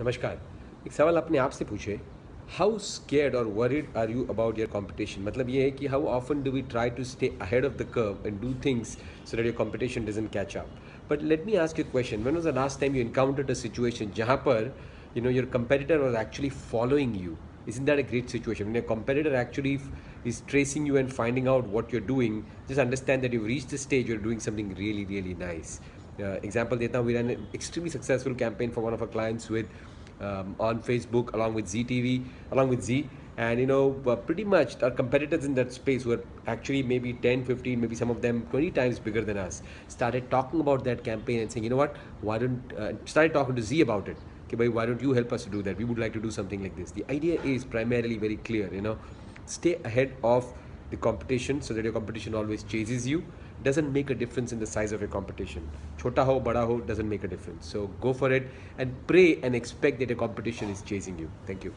नमस्कार। एक सवाल अपने आप से पूछे हाउ स्केयर्ड और worried are you about your competition मतलब ये है कि how often do we try to stay ahead of the curve and do things so that your competition doesn't catch up but let me ask you question one was the last time you encounter the situation जहाँ पर you know your competitor was actually following you is in that a great situation your competitor actually is tracing you and finding out what you're doing just understand that you reach the stage you're are doing something really really nice example data we ran an extremely successful campaign for one of our clients with um, on facebook along with Zee TV along with Zee and you know uh, pretty much our competitors in that space were actually maybe 10 15 maybe some of them 20 times bigger than us started talking about that campaign and saying you know what why don't uh, started talking to Zee about it okay, why don't you help us to do that? We would like to do something like this. The idea is primarily very clear, you know, stay ahead of the competition so that your competition always chases you. Doesn't make a difference in the size of your competition. Chota ho, bada ho, doesn't make a difference. So go for it and pray and expect that your competition is chasing you. Thank you.